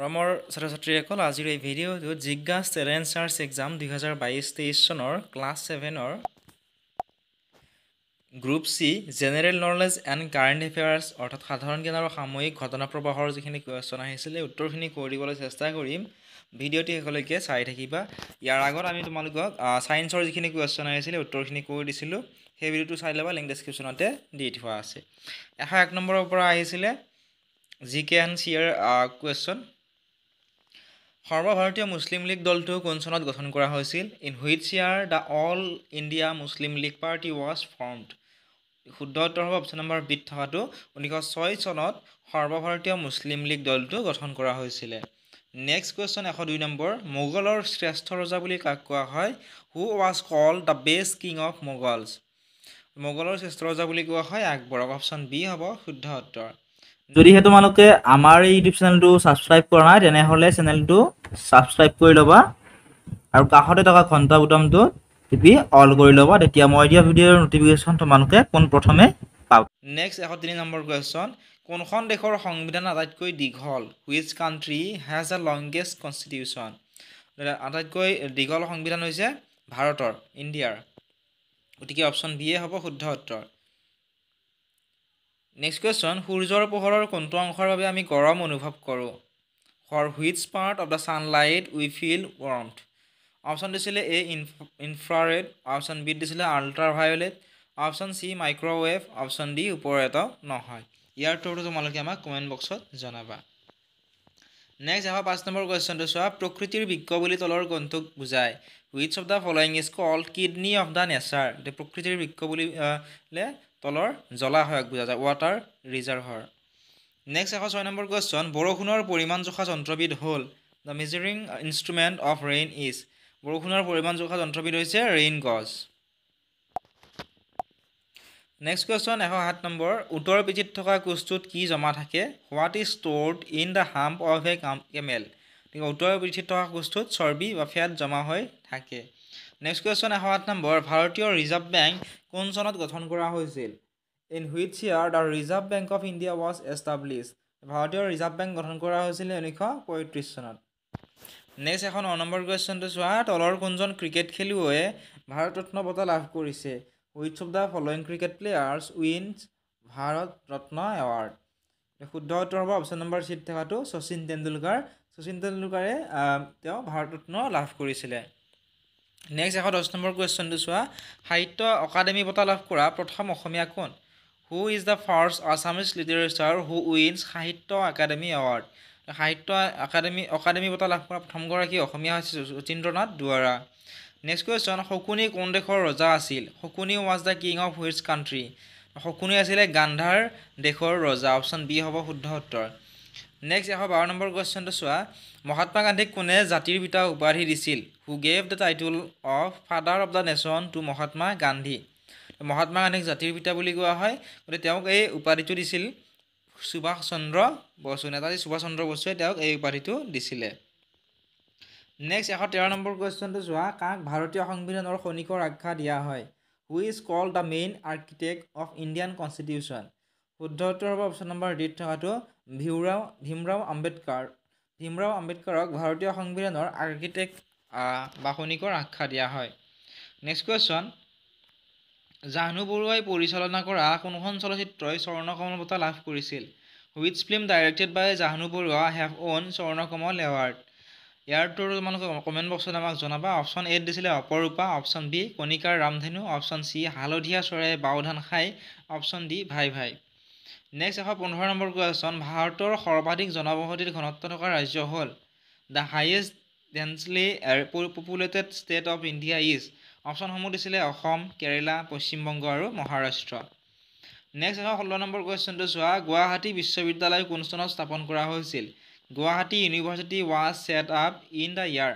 মৰমৰ ছাত্ৰ ছাত্ৰীসকল আজিৰ এই ভিডিঅ'টোত জিজ্ঞাছ টেলেণ্ট চাৰ্চ এক্সাম দুহেজাৰ বাইছ তেইছ চনৰ class ছেভেনৰ group C general knowledge and current affairs অৰ্থাৎ সাধাৰণ জ্ঞান আৰু সাময়িক ঘটনা প্ৰবাহৰ যিখিনি কুৱেশ্যন আহিছিলে উত্তৰখিনি কৰি দিবলৈ চেষ্টা কৰিম। ভিডিঅ'টি শেষলৈকে চাই থাকিবা। ইয়াৰ আগত আমি তোমালোকক ছায়েন্সৰ যিখিনি কুৱেশ্যন আহিছিলে উত্তৰখিনি কৰি দিছিলোঁ। সেই ভিডিঅ'টো চাই ল'বা লিংক ডেছক্ৰিপশ্যনতে দি থোৱা আছে। এশ এক নম্বৰৰ পৰা আহিছিলে G K and C R question. সৰ্বভাৰতীয় মুছলিম লীগ দলটো কোন চনত গঠন কৰা হৈছিল? In which year the all India Muslim League party was formed শুদ্ধ উত্তৰ হ'ব অপশ্যন নম্বৰ বিত থকাটো। ঊনৈছশ ছয় চনত সৰ্বভাৰতীয় মুছলিম লীগ দলটো গঠন কৰা হৈছিলে। নেক্সট কুৱেশ্যন এশ দুই নম্বৰ। মোগলৰ শ্ৰেষ্ঠ ৰজা বুলি কাক কোৱা হয়? Who was call the best king of Mughals? মোগলৰ শ্ৰেষ্ঠ ৰজা বুলি কোৱা হয়? আকবৰক। অপশ্যন বি হ'ব শুদ্ধ উত্তৰ। যদিহে তোমালোকে আমাৰ এই ইউটিউব চেনেলটো ছাবস্ক্ৰাইব কৰা নাই তেনেহ'লে চেনেলটো ছাবস্ক্ৰাইব কৰি ল'বা আৰু কাষতে থকা ঘণ্টা বুটামটো টিপি অল কৰি ল'বা। তেতিয়া মই দিয়া ভিডিঅ'ৰ ন'টিফিকেশ্যন তোমালোকে পোনপ্ৰথমে পাবা। নেক্সট এশ তিনি নম্বৰ কুৱেশ্যন কোনখন দেশৰ সংবিধান আটাইতকৈ দীঘল? Which country has the longest constitution আটাইতকৈ দীঘল সংবিধান হৈছে ভাৰতৰ ইণ্ডিয়াৰ। গতিকে অপশ্যন বিয়ে হ'ব শুদ্ধ উত্তৰ। নেক্সট কুৱেশ্যন সূৰ্যৰ পোহৰৰ কোনটো অংশৰ বাবে আমি গৰম অনুভৱ কৰোঁ? For which part of the sunlight we feel warmth option দিছিলে এ ইনফ্ৰাৰেড অপশ্যন বিত দিছিলে ultraviolet option C microwave option D এটাও নহয়। ইয়াৰ উত্তৰটো তোমালোকে আমাক কমেণ্ট বক্সত জনাবা। নেক্সট এশ পাঁচ নম্বৰ কুৱেশ্যনটো চোৱা প্ৰকৃতিৰ বৃক্ষ বুলি তলৰ গ্ৰন্থক বুজায়? Which of the following is called kidney of the nature প্ৰকৃতিৰ বৃক্ষ বুলি তলৰ জলাশয়ক বুজা যায় ৱাটাৰ ৰিজাৰ্ভাৰ নেক্সট এশ ছয় নম্বৰ কুৱেশ্যন বৰষুণৰ পৰিমাণ জোখা যন্ত্ৰবিধ হ'ল। The measuring instrument of rain is বৰষুণৰ পৰিমাণ জোখা যন্ত্ৰবিধ হৈছে ৰেইন গজ নেক্সট কুৱেশ্যন এশ সাত নম্বৰ উত্তৰ পিঠিত থকা কোচটোত কি জমা থাকে? What is stored in the hump of a camel গতিকে উত্তৰ পিঠিত থকা কোচটোত চৰ্বি বা ফেট জমা হৈ থাকে। নেক্সট কুৱেশ্যন এশ সাত নম্বৰ ভাৰতীয় ৰিজাৰ্ভ বেংক কোন চনত গঠন কৰা হৈছিল? In which year the reserve bank of India was establish ভাৰতীয় ৰিজাৰ্ভ বেংক গঠন কৰা হৈছিলে ঊনৈছশ পঁয়ত্ৰিছ চনত। নেক্সট এখন ন নম্বৰ কুৱেশ্যনটো চোৱা। তলৰ কোনজন ক্ৰিকেট খেলুৱৈয়ে ভাৰত ৰত্ন বঁটা লাভ কৰিছে? Which of the following cricket players wins Bharat Ratna award শুদ্ধ উত্তৰ হ'ব অপশ্যন নম্বৰ চিত থকাটো শচীন তেণ্ডুলকাৰ। শচীন তেণ্ডুলকাৰে তেওঁ ভাৰত ৰত্ন লাভ কৰিছিলে। নেক্সট এশ দহ নম্বৰ কুৱেশ্যনটো চোৱা। সাহিত্য অকাডেমী বঁটা লাভ কৰা প্ৰথম অসমীয়া কোন? Who is the first Assamese literature who wins Sahitya Akademi award Sahitya Akademi Akademi বঁটা লাভ কৰা প্ৰথমগৰাকী অসমীয়া হৈছে যতীন্দ্ৰনাথ দুৱৰা। নেক্সট কুৱেশ্যন শকুনি কোন দেশৰ ৰজা আছিল? Shakuni was the king of which country Shakuni আছিলে গান্ধাৰ দেশৰ ৰজা। অপশ্যন বি হ'ব শুদ্ধ উত্তৰ। নেক্সট এশ বাৰ নম্বৰ কুৱেশ্যনটো চোৱা। মহাত্মা গান্ধীক কোনে জাতিৰ পিতা উপাধি দিছিল? Who gave the title of father of the nation to Mahatma Gandhi? Mahatma গান্ধীক জাতিৰ পিতা বুলি কোৱা হয়। গতিকে তেওঁক এই উপাধিটো দিছিল সুভাষ চন্দ্ৰ বসু। নেতাজী সুভাষ চন্দ্ৰ বসুৱে তেওঁক এই উপাধিটো দিছিলে। নেক্সট এশ তেৰ নম্বৰ কুৱেশ্যনটো চোৱা। কাক ভাৰতীয় সংবিধানৰ সৈনিকৰ আখ্যা দিয়া হয়? Who is call the main architect of Indian constitution শুদ্ধ উত্তৰ হ'ব অপশ্যন নম্বৰ ডিত থকাটো। ভীমৰাও ভীমৰাও আম্বেদকাৰ। ভীমৰাও আম্বেদকাৰক ভাৰতীয় সংবিধানৰ আৰ্কিটেক্ট বা সৈনিকৰ আখ্যা দিয়া হয়। নেক্সট কুৱেশ্যন জাহ্নু বৰুৱাই পৰিচালনা কৰা কোনখন চলচ্চিত্ৰই স্বৰ্ণকমল বঁটা লাভ কৰিছিল? Which film directed by Jahnu Barua have on Swarnakamal award ইয়াৰ তোমালোকে কমেণ্ট বক্সত আমাক জনাবা। অপশ্যন এত দিছিলে অপৰূপা অপশ্যন বি কণিকাৰ ৰামধেনু অপশ্যন চি হালধীয়া চৰাই বাওধান খাই অপশ্যন ডি ভাই ভাই। নেক্সট এশ পোন্ধৰ নম্বৰ কুৱেশ্যন ভাৰতৰ সৰ্বাধিক জনবসতিৰ ঘনত্ব থকা ৰাজ্য হ'ল the highest densly populated state of India is অপশ্যনসমূহ দিছিলে অসম কেৰেলা পশ্চিমবংগ আৰু মহাৰাষ্ট্ৰ। নেক্সট এশ ষোল্ল নম্বৰ কুৱেশ্যনটো চোৱা। গুৱাহাটী বিশ্ববিদ্যালয় কোন চনত স্থাপন কৰা হৈছিল? Guwahati university was set up in the year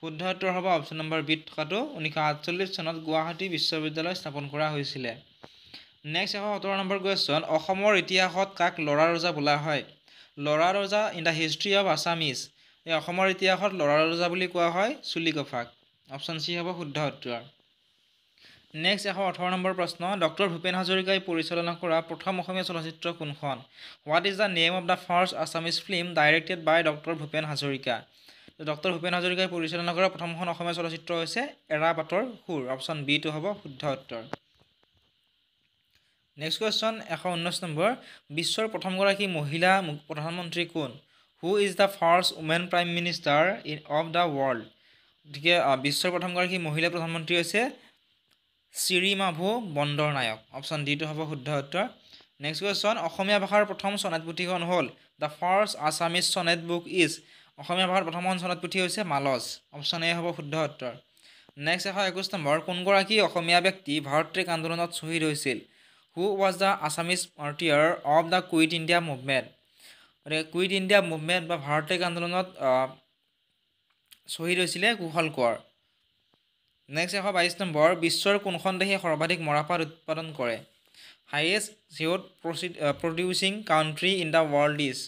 শুদ্ধ উত্তৰ হ'ব অপশ্যন নম্বৰ বিত থকাটো ঊনৈছশ আঠচল্লিছ চনত গুৱাহাটী বিশ্ববিদ্যালয় স্থাপন কৰা হৈছিলে। নেক্সট এশ সোতৰ নম্বৰ কুৱেশ্যন অসমৰ ইতিহাসত কাক ল'ৰা ৰজা বোলা হয়? ল'ৰা ৰজা in the history of Assamese এই অসমৰ ইতিহাসত ল'ৰা ৰজা বুলি কোৱা হয় চুলিকফাক। অপশ্যন চি হ'ব শুদ্ধ উত্তৰ। নেক্সট এশ ওঠৰ নম্বৰ প্ৰশ্ন ডক্টৰ ভূপেন হাজৰিকাই পৰিচালনা কৰা প্ৰথম অসমীয়া চলচ্চিত্ৰ কোনখন? What is the name of the first Assamese film directed by doctor Bhupen Hazarika? Doctor Bhupen হাজৰিকাই পৰিচালনা কৰা প্ৰথমখন অসমীয়া চলচ্চিত্ৰ হৈছে এৰাপাতৰ সুৰ। অপশ্যন বিটো হ'ব শুদ্ধ উত্তৰ। নেক্সট কুৱেশ্যন এশ ঊনৈছ নম্বৰ। বিশ্বৰ প্ৰথমগৰাকী মহিলা প্ৰধানমন্ত্ৰী কোন? Who is the first women prime minister in of the world গতিকে বিশ্বৰ প্ৰথমগৰাকী মহিলা প্ৰধানমন্ত্ৰী হৈছে চিৰিমাভু বন্দৰনায়ক অপশ্যন ডিটো হ'ব শুদ্ধ উত্তৰ। নেক্সট কুৱেশ্যন অসমীয়া ভাষাৰ প্ৰথম চনেট পুথিখন হ'ল? The first Assamese sonnet book is Asomiya ভাষাৰ প্ৰথমখন চনেট পুথি হৈছে মালচ। অপশ্যন এ হ'ব শুদ্ধ উত্তৰ। নেক্সট এশ একৈছ নম্বৰ কোনগৰাকী অসমীয়া ব্যক্তি ভাৰত ট্ৰেক আন্দোলনত শ্বহীদ হৈছিল? Who was the Assamese martyr of the Quit India Movement গতিকে কুইট ইণ্ডিয়া মুভমেণ্ট বা ভাৰত ট্ৰেক আন্দোলনত শ্বহীদ হৈছিলে কুশল কোঁৱৰ। নেক্সট এশ বাইছ নম্বৰ বিশ্বৰ কোনখন দেশে সৰ্বাধিক মৰাপাট উৎপাদন কৰে? Highest jute producing country in the world is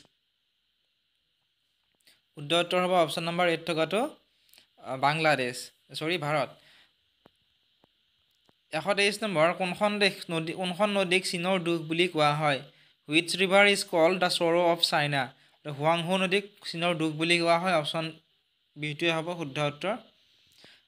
শুদ্ধ উত্তৰ হ'ব অপশ্যন নম্বৰ এইট থকাটো বাংলাদেশ। চৰি ভাৰত। এশ তেইছ নম্বৰ কোনখন দেশ নদী কোনখন নদীক চীনৰ দুখ বুলি কোৱা হয়? Which river is called the sorrow' of China Huanghe নদীক চীনৰ দুখ বুলি কোৱা হয়। অপশ্যন বিটোৱে হ'ব শুদ্ধ উত্তৰ।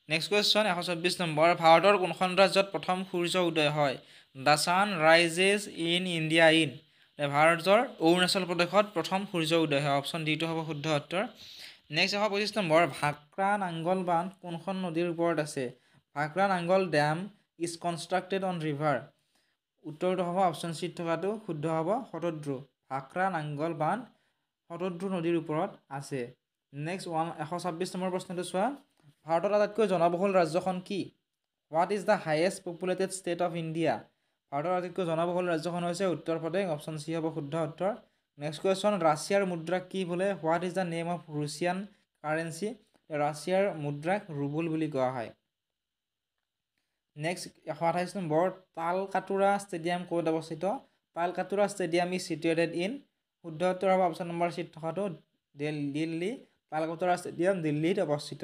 নেক্সট কুৱেশ্যন এশ চৌব্বিছ নম্বৰ। ভাৰতৰ কোনখন ৰাজ্যত প্ৰথম সূৰ্য উদয় হয়? The sun rises in India in ভাৰতৰ অৰুণাচল প্ৰদেশত প্ৰথম সূৰ্য উদয় হয়। অপশ্যন ডিটো হ'ব শুদ্ধ উত্তৰ। নেক্সট এশ পঁচিছ নম্বৰ। ভাক্ৰা নাংগল বান্ধ কোনখন নদীৰ ওপৰত আছে? Bhakra Nangal dam is constructed on river উত্তৰটো হ'ব অপশ্যন চিত থকাটো শুদ্ধ হ'ব শতদ্ৰু ভাক্ৰা নাংগল বান্ধ শতদ্ৰু নদীৰ ওপৰত আছে। নেক্সট ওৱান এশ ছাব্বিছ নম্বৰ প্ৰশ্নটো চোৱা। ভাৰতৰ আটাইতকৈ জনবহুল ৰাজ্যখন কি? What is the highest populated state of India ভাৰতৰ আটাইতকৈ জনবহুল ৰাজ্যখন হৈছে উত্তৰ প্ৰদেশ অপশ্যন চি হ'ব শুদ্ধ উত্তৰ। নেক্সট কুৱেশ্যন ৰাছিয়াৰ মুদ্ৰাক কি বোলে? What is the name of Russian currency ৰাছিয়াৰ মুদ্ৰাক ৰুবুল বুলি কোৱা হয়। নেক্সট এশ আঠাইছ নম্বৰ তালকাটোৰা ষ্টেডিয়াম ক'ত অৱস্থিত? Talkatora stadium is situated in শুদ্ধ উত্তৰ হ'ব অপশ্যন নম্বৰ চিট থকাটো দিল- দিল্লী। তালকাটোৰা ষ্টেডিয়াম দিল্লীত অৱস্থিত।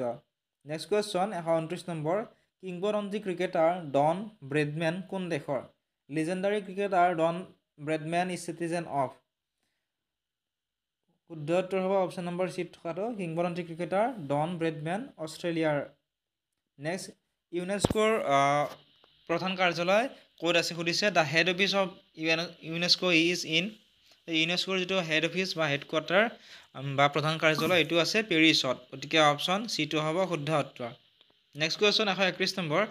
নেক্সট কুৱেশ্যন এশ ঊনত্ৰিছ নম্বৰ। কিংবদন্তী ক্ৰিকেটাৰ ডন ব্ৰেডমেন কোন দেশৰ? Legendary cricketer Don Bradman is citizen of শুদ্ধ উত্তৰ হ'ব অপশ্যন নম্বৰ চিট থকাটো কিংবদন্তী ক্ৰিকেটাৰ ডন ব্ৰেডমেন অষ্ট্ৰেলিয়াৰ। নেক্সট ইউনেস্কোৰ প্ৰধান কাৰ্যালয় ক'ত আছে সুধিছে? The head office of UNESCO is in ইউনেস্কোৰ যিটো হেড অফিচ বা হেড কোৱাৰ্টাৰ বা প্ৰধান কাৰ্যালয় এইটো আছে পেৰিছত। গতিকে অপশ্যন চিটো হ'ব শুদ্ধ উত্তৰ। নেক্সট কুৱেশ্যন এশ একত্ৰিছ নম্বৰ।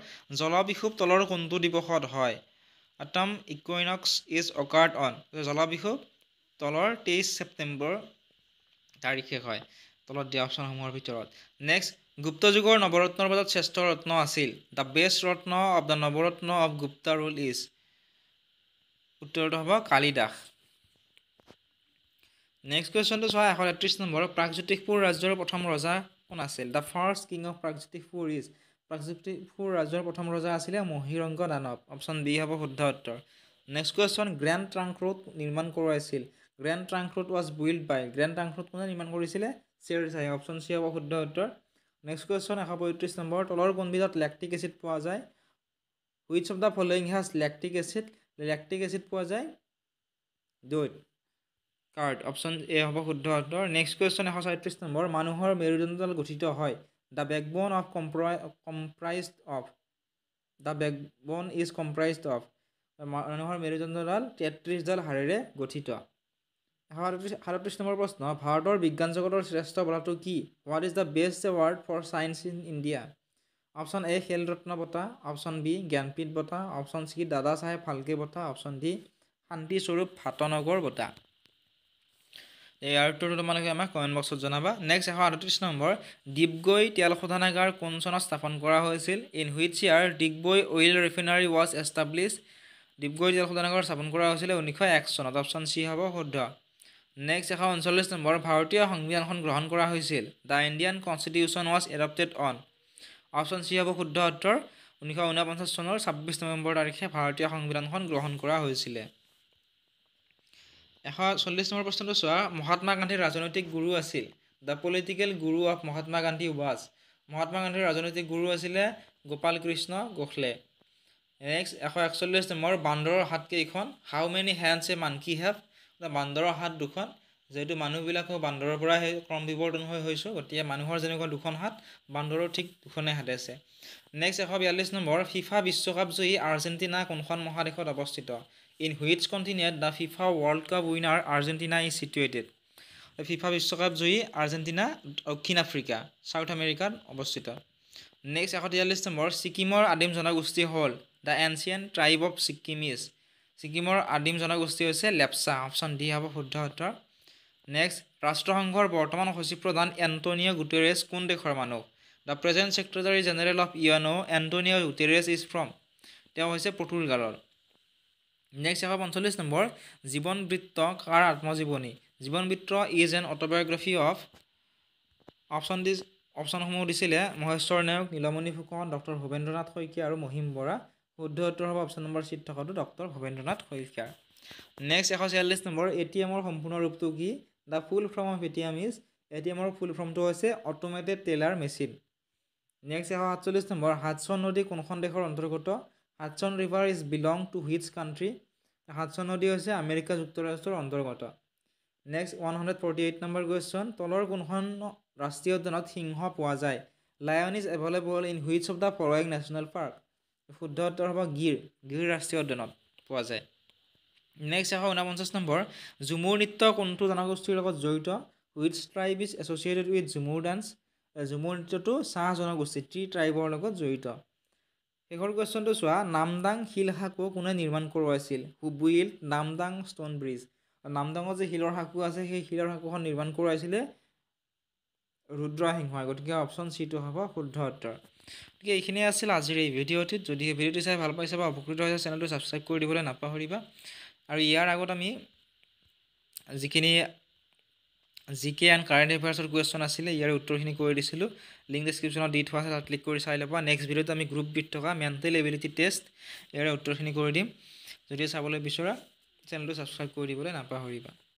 জলবিষুৱ তলৰ কোনটো দিৱসত হয়? Autumn equinox is occurred on জলবিষুৱ তলৰ তেইছ ছেপ্টেম্বৰ তাৰিখে হয়। তলত দিয়া অপশ্যনসমূহৰ ভিতৰত। নেক্সট গুপ্ত যুগৰ নৱৰত্নৰ মাজত শ্ৰেষ্ঠ ৰত্ন আছিল। The best ratna of the Navaratna of Gupta rule is. উত্তৰটো হ'ব কালিদাস। নেক্সট কুৱেশ্যনটো চোৱা এশ তেত্ৰিছ নম্বৰ প্ৰাগজ্যোতিষপুৰ ৰাজ্যৰ প্ৰথম ৰজা কোন আছিল? The first king of Pragjyotishpur is. Pragjyotishpur ৰাজ্যৰ প্ৰথম ৰজা আছিলে মহিৰংগ দানৱ। অপশ্যন বি হ'ব শুদ্ধ উত্তৰ। Next question Grand Trunk Road নিৰ্মাণ কৰোৱাইছিল Grand Trunk Road was build by Grand Trunk Road কোনে নিৰ্মাণ কৰিছিলে? চেৰ চাই অপশ্যন চি হ'ব শুদ্ধ উত্তৰ। নেক্সট কুৱেশ্যন এশ পঁয়ত্ৰিছ নম্বৰ তলৰ কোনবিধত লেক্টিক এচিড পোৱা যায়? Which of the following has lactic acid lactic acid পোৱা যায়? দৈত কাৰ্ড অপশ্যন এ হ'ব শুদ্ধ উত্তৰ। নেক্সট কুৱেশ্যন এশ ছয়ত্ৰিছ নম্বৰ মানুহৰ মেৰুদণ্ডডাল গঠিত হয়। The backbone of compri comprised of the backbone is comprised of মানুহৰ মেৰুদণ্ডডাল তেত্ৰিছডাল হাড়েৰে গঠিত। সাতত্ৰিছ নম্বৰ প্ৰশ্ন ভাৰতৰ বিজ্ঞান জগতৰ শ্ৰেষ্ঠ বঁটাটো কি? What is the best award for science in India option A Khel Ratna বঁটা অপশ্যন বি জ্ঞানপীঠ বঁটা অপশ্যন চি দাদা চাহেব ফাল্কে বঁটা অপশ্যন ডি শান্তিস্বৰূপ ভাটনগৰ বঁটা। ইয়াৰ উত্তৰটো তোমালোকে আমাক কমেণ্ট বক্সত জনাবা। নেক্সট এশ আঠত্ৰিছ নম্বৰ ডিগবৈ তেল শোধনাগাৰ কোন চনত স্থাপন কৰা হৈছিল? In which year Digboi oil refinery was establish Digboi তেল শোধনাগাৰ স্থাপন কৰা হৈছিলে ঊনৈছশ এক চনত। অপশ্যন চি হ'ব শুদ্ধ নেক্সট এশ ঊনচল্লিছ নম্বৰ ভাৰতীয় সংবিধানখন গ্ৰহণ কৰা হৈছিল। The Indian constitution was adopted on option C হ'ব শুদ্ধ উত্তৰ। ঊনৈছশ ঊনপঞ্চাছ চনৰ ছাব্বিছ নৱেম্বৰ তাৰিখে ভাৰতীয় সংবিধানখন গ্ৰহণ কৰা হৈছিলে। এশ চল্লিছ নম্বৰ প্ৰশ্নটো চোৱা। মহাত্মা গান্ধীৰ ৰাজনৈতিক গুৰু আছিল। The political guru of Mahatma Gandhi was Mahatma গান্ধীৰ ৰাজনৈতিক গুৰু আছিলে গোপাল কৃষ্ণ গোখলে। নেক্সট এশ একচল্লিছ নম্বৰ বান্দৰৰ হাত কেইখন how many hands a monkey have বান্দৰৰ হাত দুখন যিহেতু মানুহবিলাকো বান্দৰৰ পৰা সেই ক্ৰম বিৱৰ্তন হৈ হৈছোঁ গতিকে মানুহৰ যেনেকুৱা দুখন হাত বান্দৰৰ ঠিক দুখনে হাত আছে। নেক্সট এশ বিয়াল্লিছ নম্বৰ ফিফা বিশ্বকাপ জয়ী আৰ্জেণ্টিনা কোনখন মহাদেশত অৱস্থিত? In which continent the FIFA world cup winner Argentina is situated FIFA বিশ্বকাপ জয়ী আৰ্জেণ্টিনা দক্ষিণ আফ্ৰিকা ছাউথ আমেৰিকাত অৱস্থিত। নেক্সট এশ তিয়াল্লিছ নম্বৰ ছিকিমৰ আদিম জনগোষ্ঠী হ'ল the ancient tribe of Sikkimese ছিকিমৰ আদিম জনগোষ্ঠী হৈছে লেপচা অপশ্যন ডি হ'ব শুদ্ধ উত্তৰ। নেক্সট ৰাষ্ট্ৰসংঘৰ বৰ্তমান সচিব প্ৰধান এণ্টনিঅ' গুটেৰেছ কোন দেশৰ মানুহ? The present secretary general of UNO' Antonio' Guterres is from তেওঁ হৈছে পৰ্তুগালৰ। নেক্সট এশ পঞ্চল্লিছ নম্বৰ জীৱন বৃত্ত কাৰ আত্মজীৱনী? Jivan Britta is an autobiography of option দি অপশ্যনসমূহ দিছিলে মহেশ্বৰ নেওগ নীলমণি ফুকন ডক্টৰ ভৱেন্দ্ৰনাথ শইকীয়া আৰু মহিম বৰা। শুদ্ধ উত্তৰ হ'ব অপশ্যন নম্বৰ চিট থকাটো ডক্টৰ ভৱেন্দ্ৰনাথ শইকীয়াৰ। নেক্সট এশ ছিয়াল্লিছ নম্বৰ এ টি এমৰ সম্পূৰ্ণ ৰূপটো কি? The full form of A T M is A T এমৰ ফুল ফৰ্মটো হৈছে অট'মেটেড টেলাৰ মেচিন নেক্সট এশ সাতচল্লিছ নম্বৰ হাডছন নদী কোনখন দেশৰ অন্তৰ্গত? Hudson river is belong to which country Hudson নদী হৈছে আমেৰিকা যুক্তৰাষ্ট্ৰৰ অন্তৰ্গত। Next one hundred forty eight number question তলৰ কোনখন ৰাষ্ট্ৰীয় উদ্যানত সিংহ পোৱা যায়? Lion is available in which of the following national park শুদ্ধ উত্তৰ হ'ব গিৰ গিৰ ৰাষ্ট্ৰীয় উদ্যানত পোৱা যায়। নেক্সট এশ ঊনপঞ্চাছ নম্বৰ ঝুমুৰ নৃত্য কোনটো জনগোষ্ঠীৰ লগত জড়িত? Which tribe is associated with Jhumur dance Jhumur নৃত্যটো চাহ জনগোষ্ঠী টি ট্ৰাইবৰ লগত জড়িত। শেষৰ কুৱেশ্যনটো চোৱা নামদাং শিল সাঁকো কোনে নিৰ্মাণ কৰোৱাইছিল? হুবুইল নামদাং ষ্ট'ন ব্ৰিজ। নামদাঙত যে শিলৰ সাঁকো আছে সেই শিলৰ সাঁকোখন নিৰ্মাণ কৰোৱাইছিলে ৰুদ্ৰসিংহই। গতিকে অপশ্যন চিটো হ'ব শুদ্ধ উত্তৰ গতিকে এইখিনিয়ে আছিল আজিৰ এই ভিডিঅ'টিত যদি ভিডিঅ'টি চাই ভাল পাইছে বা উপকৃত হৈছে চেনেলটো ছাবস্ক্ৰাইব কৰি দিবলৈ নাপাহৰিবা। আৰু ইয়াৰ আগত আমি যিখিনি জি কে এণ্ড কাৰেণ্ট এফেয়াৰ্ছৰ কুৱেশ্যন আছিলে ইয়াৰ উত্তৰখিনি কৰি দিছিলোঁ। লিংক ডিছক্ৰিপশ্যনত দি থোৱা আছে তাত ক্লিক কৰি চাই ল'বা। নেক্সট ভিডিঅ'ত আমি গ্ৰুপ বিত থকা মেণ্টেল এবিলিটি টেষ্ট ইয়াৰে উত্তৰখিনি কৰি দিম। যদি চাবলৈ বিচৰা চেনেলটো ছাবস্ক্ৰাইব কৰি দিবলৈ নাপাহৰিবা।